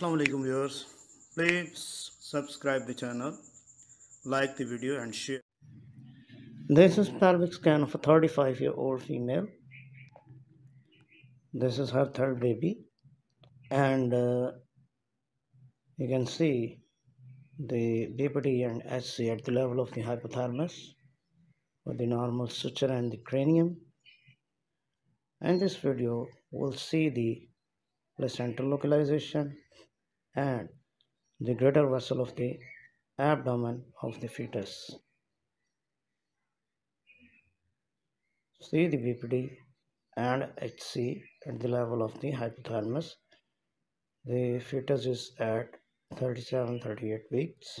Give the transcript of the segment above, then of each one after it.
Assalamu alaikum viewers. Please subscribe the channel, like the video and share. This is pelvic scan of a 35 year old female. This is her third baby, and uh, you can see the BPD and HC at the level of the hypothalamus with the normal suture and the cranium. In this video, we'll see the placental localization and the greater vessel of the abdomen of the fetus. See the BPD and HC at the level of the hypothalamus. The fetus is at 37 38 weeks.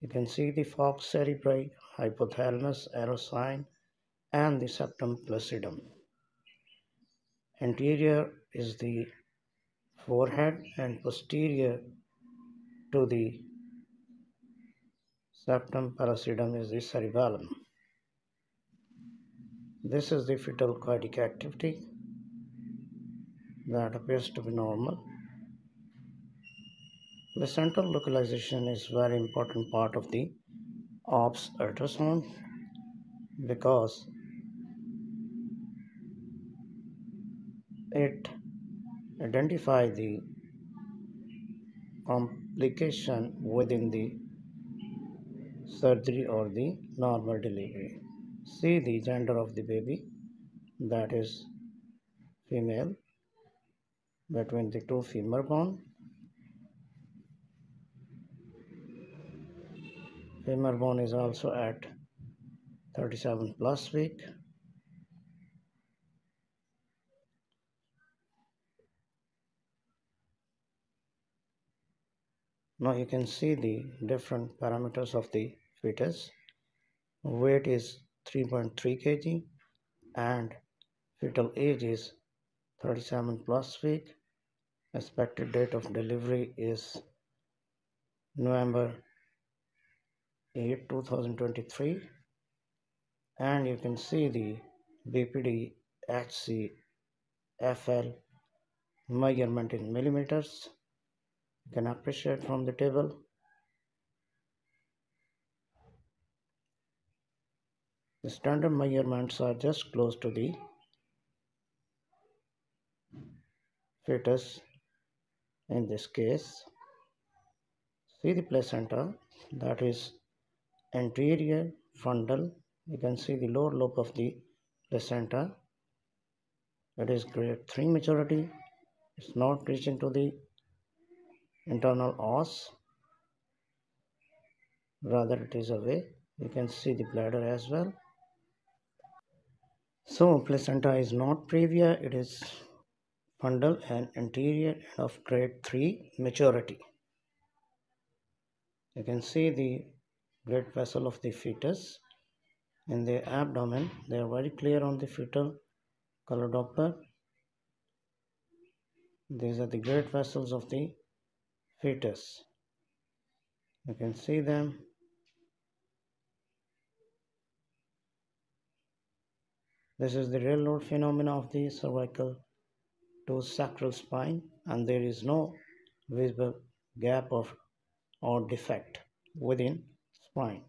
You can see the falx cerebri, hypothalamus, arrow sign, and the septum lucidum. Anterior is the forehead and posterior to the septum pellucidum is the cerebellum. This is the fetal cardiac activity that appears to be normal. Placental localization is very important part of the OPS ultrasound because it identify the complication within the surgery or the normal delivery. See the gender of the baby that is female between the two femur bone. Femur bone is also at 37 plus week. Now you can see the different parameters of the fetus. Weight is 3.3 kg and fetal age is 37 plus week. Expected date of delivery is November 8, 2023 and you can see the BPD HC FL measurement in millimeters can appreciate from the table? The standard measurements are just close to the fetus in this case. See the placenta that is anterior fundal. You can see the lower lobe of the placenta. It is grade 3 maturity. It's not reaching to the internal os. Rather it is away you can see the bladder as well. So placenta is not previa. It is fundal and anterior and of grade 3 maturity. You can see the blood vessel of the fetus in the abdomen. They are very clear on the fetal color doppler. These are the great vessels of the fetus. You can see them. This is the railroad phenomena of the cervical to sacral spine and there is no visible gap of or defect within spine.